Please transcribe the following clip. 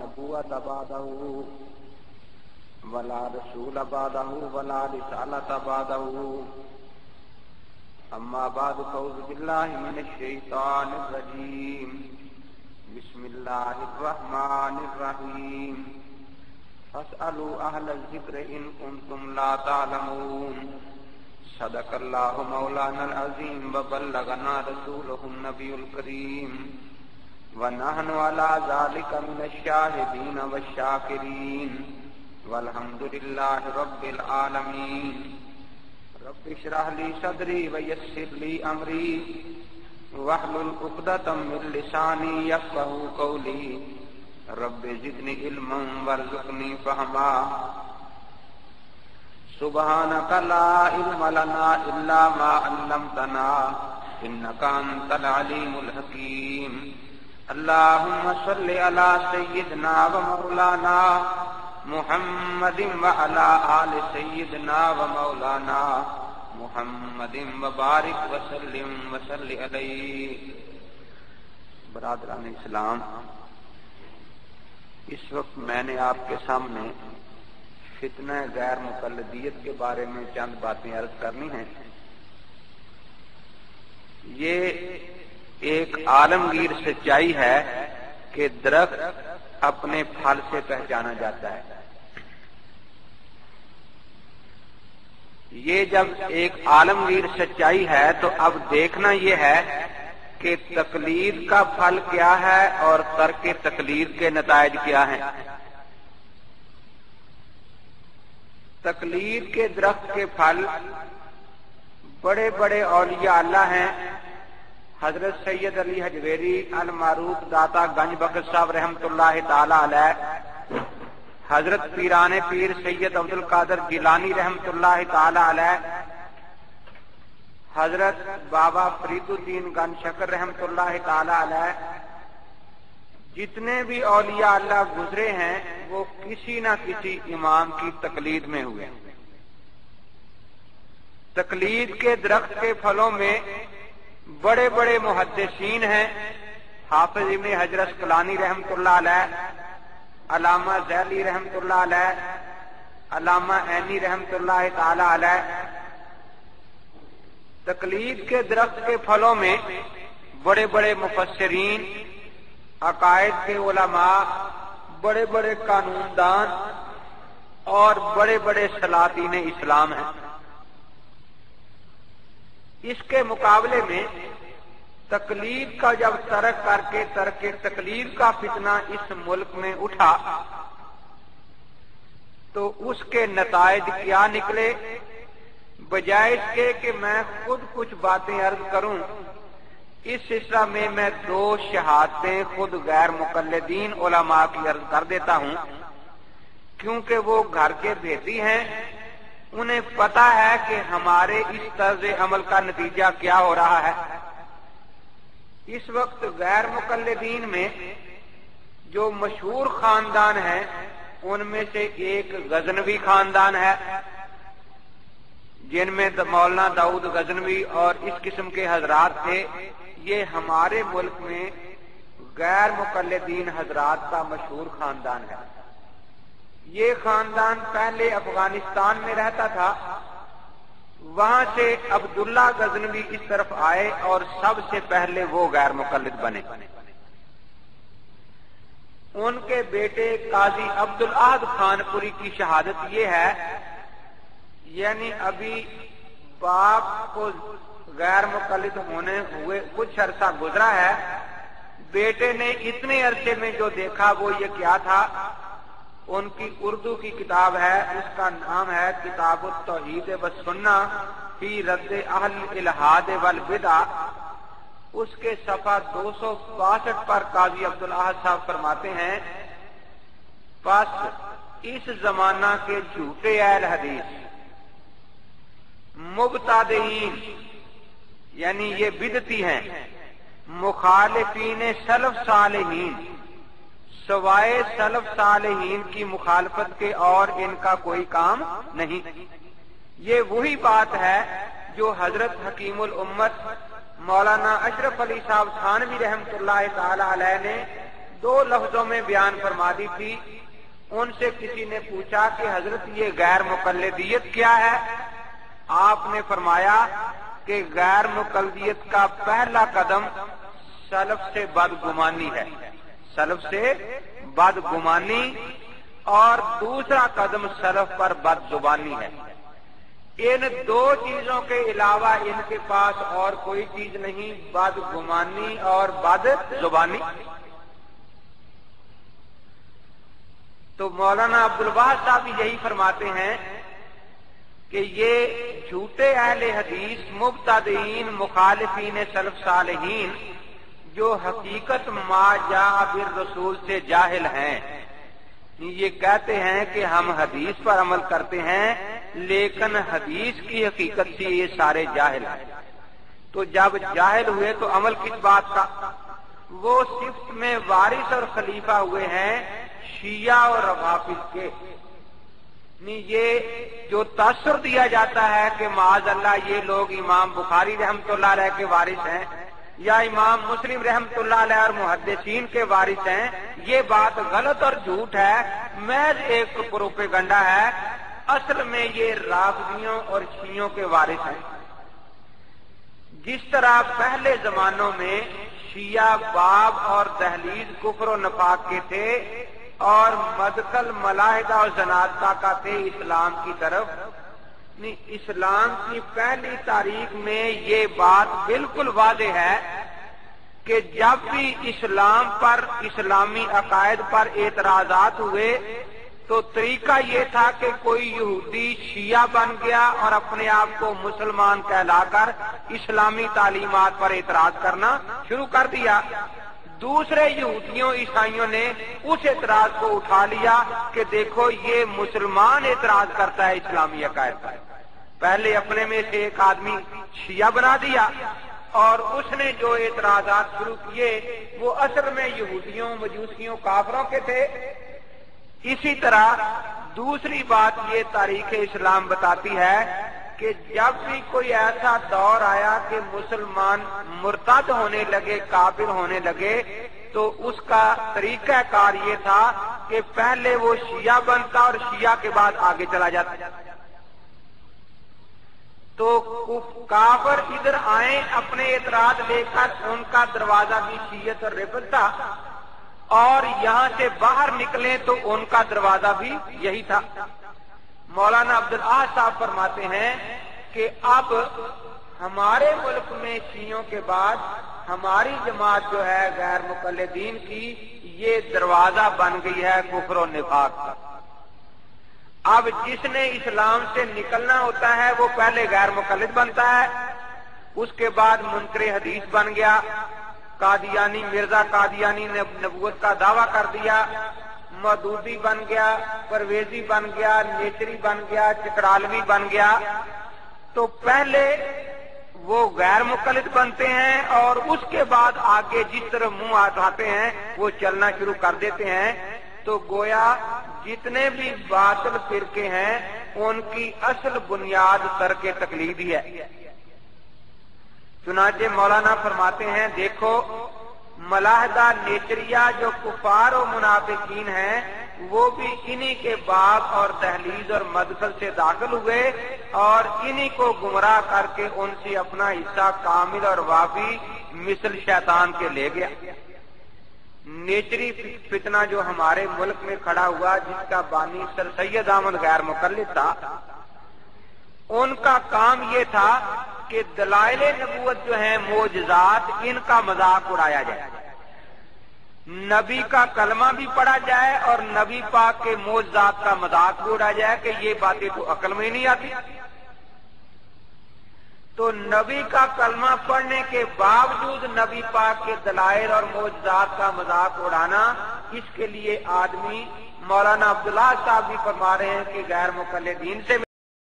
नबूत बादहू वला रसूल बादहू वला रिसालत बादहू अम्मा बाद, फौज शैतानिर रजीम। बिस्मिल्लाहिर रहमानिर रहीम फसअलु अहल ज़िक्र इन कुंतुम ला तालमून। सदकल्लाहु मौलाना अजीम व बल्लगना रसूलुहुन नबियुल करीम। व नहनु अला ज़ालिका मिनश शाहिदीन व शाकिरीन वल्हम्दुलिल्लाहि रब्बिल आलमीन। रब इशरह ली सदरी व यस्सिर ली अमरी। वहलुल उक़दतम मिन लिसानी यफ्क़हू कौली। रब जिदनी इल्मम वरज़ुकनी फहमा। सुबहानक ला इल्म लना इल्ला मा अल्लमतना। इन्नका अंतल व मौलाना मुहम्मदिन व अला आल सय्यिदना व मौलाना मुहम्मदिन व बारिक व सल्लिम व सल्लि अलैहि। बरादरान इस्लाम, इस वक्त मैंने आपके सामने फितना गैर मुकलदियत के बारे में चंद बातें अर्ज़ करनी है। ये एक आलमगीर सच्चाई है कि दरख्त अपने फल से पहचाना जाता है। ये जब एक आलमगीर सच्चाई है तो अब देखना यह है कि तकलीद का फल क्या है और तर्क तकलीद के नतज क्या हैं। तकलीद के दरख्त के फल बड़े बड़े औलिया अल्लाह हैं हज़रत सैयद अली हजवेरी अल मारूफ दाता गंज बख्श साहब ताला हज़रत पीरान पीर सैयद अब्दुल कादर जिलानी रहमतुल्लाह ताला हज़रत बाबा फरीदुद्दीन गन शकर ताला जितने भी औलिया अल्लाह गुजरे हैं, वो किसी न किसी इमाम की तकलीद में हुए तकलीद के दरख्त के फलों में बड़े बड़े मुहदसिन हैं। हाफिज इबन हज़रत कलानी रहमतुल्लाह अलामा जैली रहमतुल्लाह अलामा ऐनी रहमतुल्लाह ताला तकलीद के दरख्त के फलों में बड़े बड़े मुफसरीन अकायद के उलमा बड़े बड़े कानूनदान और बड़े बड़े सलातीन इस्लाम हैं। इसके मुकाबले में तकलीफ़ का जब तरक करके तरक तकलीफ़ का फितना इस मुल्क में उठा तो उसके नतज क्या निकले? बजाय इसके कि मैं खुद कुछ बातें अर्ज़ करूँ, इस सिलसिला में मैं दो शहादतें खुद गैर मुकलदीन ओलामा की अर्ज़ कर देता हूँ, क्योंकि वो घर के भेदी हैं उन्हें पता है कि हमारे इस तर्ज अमल का नतीजा क्या हो रहा है। इस वक्त गैर मुकलदीन में जो मशहूर खानदान है, उनमें से एक गजनवी खानदान है, जिनमें मौलाना दाऊद गजनवी और इस किस्म के हजरात थे। ये हमारे मुल्क में गैर मुकलदीन हजरात का मशहूर खानदान है। ये खानदान पहले अफ़गानिस्तान में रहता था। वहाँ से अब्दुल्ला गजनवी इस तरफ़ आए और सबसे पहले वो गैर मुकलद बने। उनके बेटे काजी अब्दुल आहद खानपुरी की शहादत ये है, यानी अभी बाप को गैर मुकलद होने हुए कुछ अरसा गुजरा है। बेटे ने इतने अरसे में जो देखा वो ये क्या था? उनकी उर्दू की किताब है, उसका नाम है किताब तोहीद व सुन्ना, फ़ी रद्द अहल इलाहाद वल बिदा। उसके सफ़ा दो सौ बासठ पर काजी अब्दुल अहद साहब फरमाते हैं, बस इस जमाना के झूठे अहल हदीस, मुबतादीन, यानी ये बिदती हैं, मुखालिफीन सलफ सालहीन। सवाए सलफ सालहीन की मुखालफत के और इनका कोई काम नहीं। ये वही बात है जो हज़रत हकीमुल उम्मत मौलाना अशरफ अली साहब थानवी ताला ने दो लफ्जों में बयान फरमा दी थी। उनसे किसी ने पूछा कि हज़रत, ये गैर मुकलदियत क्या है? आपने फरमाया कि गैर मुकलदियत का पहला कदम सलफ से बदगुमानी है। सलफ से बदगुमानी और दूसरा कदम सलफ पर बदजुबानी है। इन दो चीज़ों के अलावा इनके पास और कोई चीज़ नहीं, बदगुमानी और बद जुबानी तो मौलाना अब्दुलबाज साहब यही फरमाते हैं कि ये झूठे अहले हदीस मुबतदीन मुखालिफीन सलफ सालहीन जो हकीकत मा जा बिर रसूल से जाहिल हैं। ये कहते हैं कि हम हदीस पर अमल करते हैं, लेकिन हदीस की हकीकत से ये सारे जाहिल हैं। तो जब जाहिल हुए तो अमल किस बात का? वो सिफ्त में वारिस और खलीफा हुए हैं, शिया और रवाफिज के। ये जो तसर दिया जाता है कि माज अल्लाह, ये लोग इमाम बुखारी रहमतुल्लाह रह के वारिस हैं। या इमाम मुस्लिम रहमतुल्लाह और मुहदसिन के वारिस हैं, ये बात गलत और झूठ है। मैं एक प्रोपे गंडा है। असल में ये राफियों और शियों के वारिस हैं। जिस तरह पहले जमानों में शिया बाब और दहलीज कुफर नफाक के थे और मदकल मलाहिदा और जनादता का थे इस्लाम की तरफ़ नहीं इस्लाम की पहली तारीख में ये बात बिल्कुल वादे है कि जब भी इस्लाम पर, इस्लामी अकायद पर एतराजात हुए तो तरीका ये था कि कोई यहूदी शिया बन गया और अपने आप को मुसलमान कहलाकर इस्लामी तालीमत पर एतराज़ करना शुरू कर दिया। दूसरे यहूदियों, ईसाइयों ने उस एतराज़ को उठा लिया कि देखो ये मुसलमान एतराज़ करता है इस्लामी अकायद पर। पहले अपने में से एक आदमी शिया बना दिया और उसने जो एतराजात शुरू किए, वो असल में यहूदियों, मजूसियों, काफरों के थे। इसी तरह दूसरी बात ये तारीख इस्लाम बताती है कि जब भी कोई ऐसा दौर आया कि मुसलमान मुर्तद होने लगे काबिल होने लगे तो उसका तरीका कार ये था कि पहले वो शिया बनता और शिया के बाद आगे चला जाता। तो काफर इधर आए, अपने एतराज़ लेकर उनका दरवाज़ा भी शीयत और रिफत था और यहाँ से बाहर निकले तो उनका दरवाज़ा भी यही था। मौलाना अब्दुल आज साहब फरमाते हैं कि अब हमारे मुल्क में शीयों के बाद हमारी जमात जो है गैर मुकलदीन की, ये दरवाज़ा बन गई है कुफर निफाक का अब जिसने इस्लाम से निकलना होता है, वो पहले गैर मुकलद बनता है। उसके बाद मुनकर हदीस बन गया। कादियानी, मिर्ज़ा कादियानी ने नबूत का दावा कर दिया। मदूदी बन गया, परवेजी बन गया, नेचरी बन गया चिकड़ालवी बन गया। तो पहले वो गैर मुकलित बनते हैं और उसके बाद आगे जिस तरह मुँह आते हैं, वो चलना शुरू कर देते हैं। तो गोया जितने भी बातल फिरके हैं, उनकी असल बुनियाद सर के तकलीद ही। है चुनाचे मौलाना फरमाते हैं, देखो, मलाहदा नेचरिया जो कुफार और मुनाफिकीन हैं, वो भी इन्हीं के बाप और तहलीज और मदखल से दाखिल हुए और इन्हीं को गुमराह करके उनसे अपना हिस्सा कामिल और वाफी मिसल शैतान के ले गया। नेचरी फितना जो हमारे मुल्क में खड़ा हुआ, जिसका बानी सर सैयद अहमद गैर मुकल था, उनका काम ये था कि दलाइल नबूत जो है मोजात इनका मज़ाक उड़ाया जाए। नबी का कलमा भी पढ़ा जाए और नबी पाक के मोजात का मज़ाक भी उड़ाया जाए कि ये बातें तो अकल में ही नहीं आती। तो नबी का कलमा पढ़ने के बावजूद नबी पाक के दलाइल और मोजात का मज़ाक उड़ाना, इसके लिए आदमी मौलाना अब्दुल्ला साहब भी फरमा रहे हैं कि गैर मुकल दीन से